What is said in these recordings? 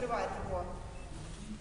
открывает его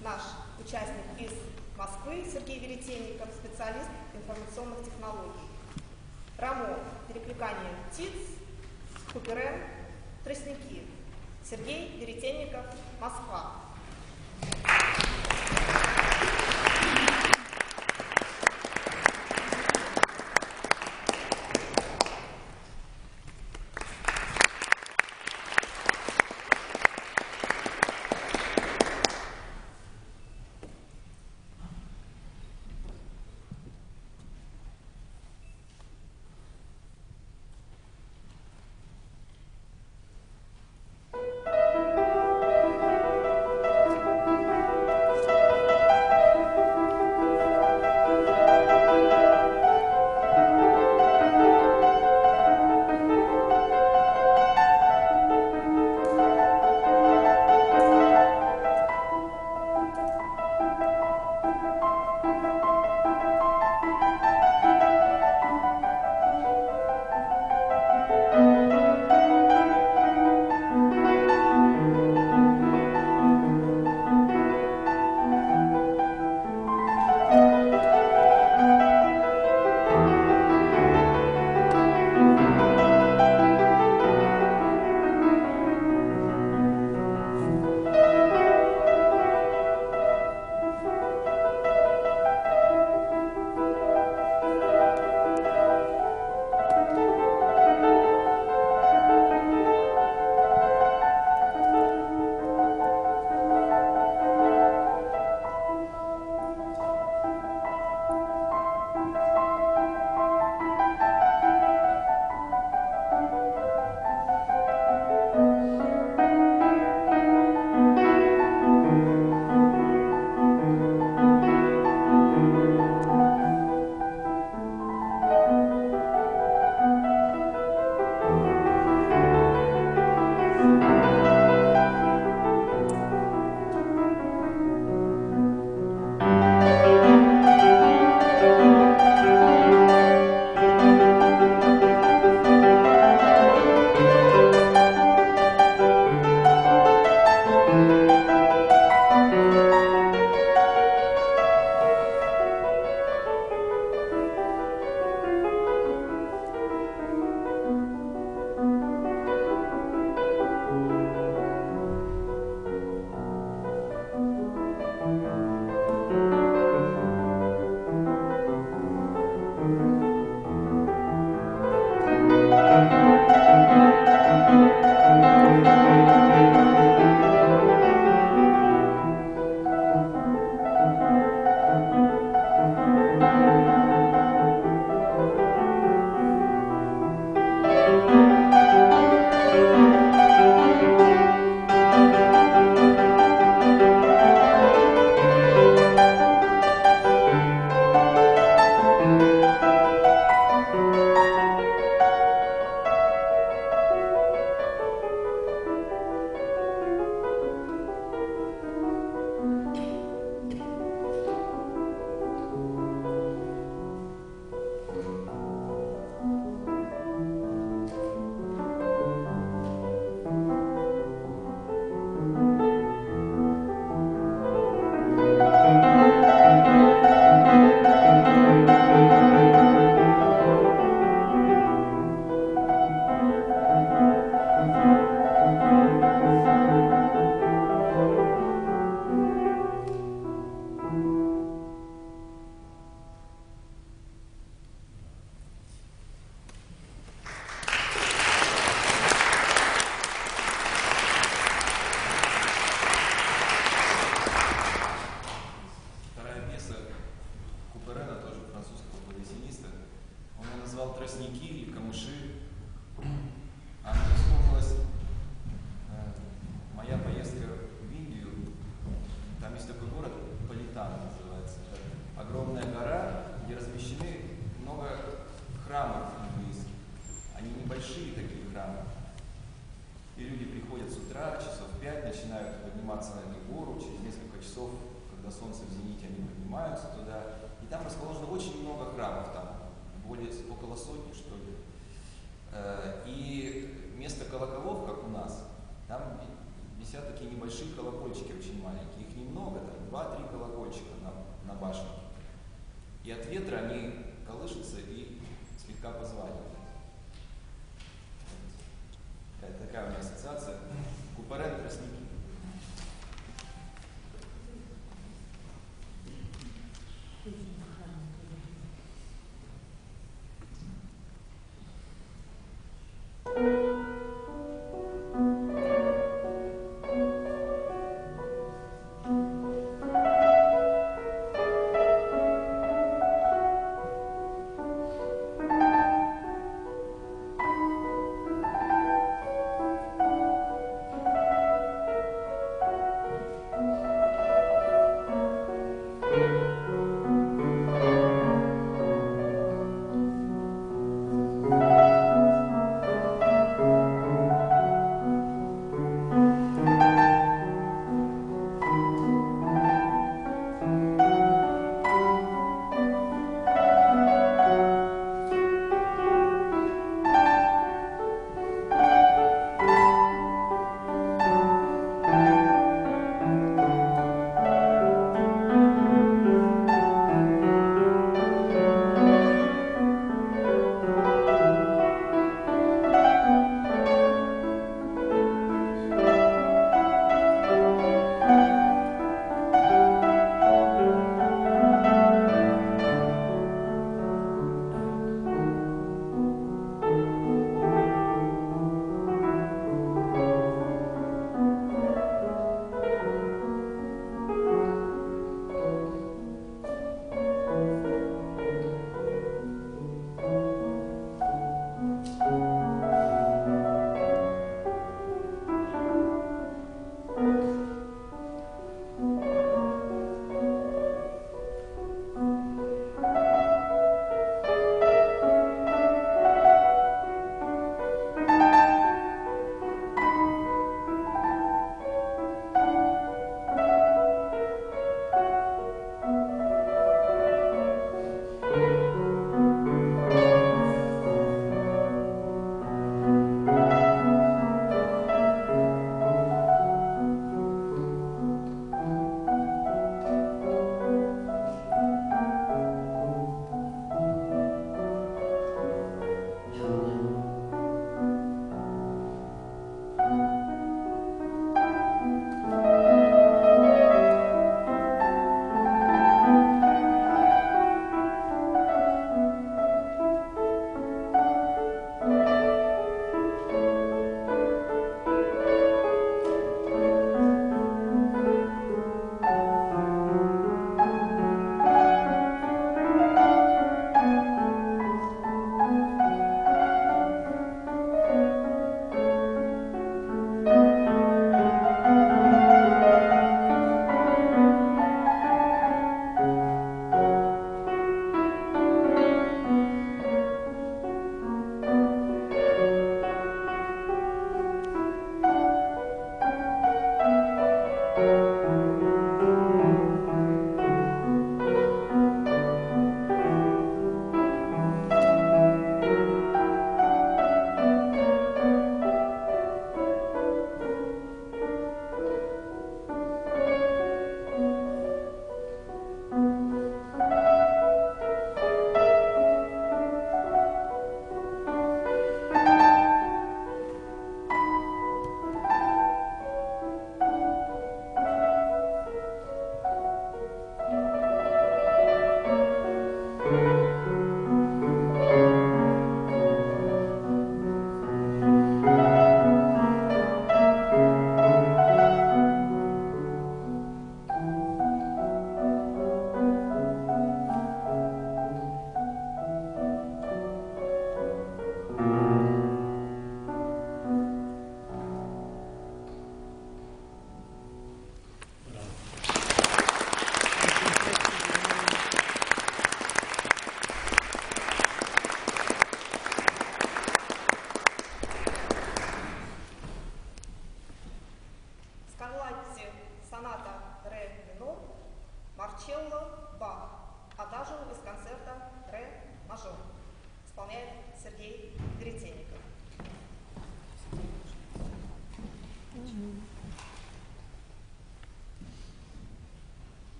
наш участник из Москвы Сергей Веретенников, специалист информационных технологий. Рамо, перекликание птиц, куперен, тростники. Сергей Веретенников, Москва. поднимаются туда. И там расположено очень много храмов, там более около сотни, что ли. Э, и вместо колоколов, как у нас, там висят такие небольшие колокольчики, очень маленькие. Их немного, там два-три колокольчика на, на башне. И от ветра они колышутся и слегка позванивают. Это Такая у меня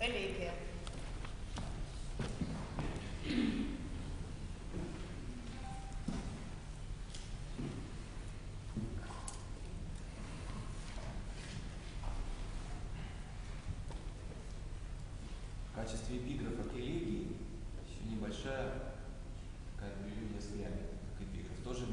элегия. В качестве эпиграфа к элегии небольшая как эпиграф, тоже в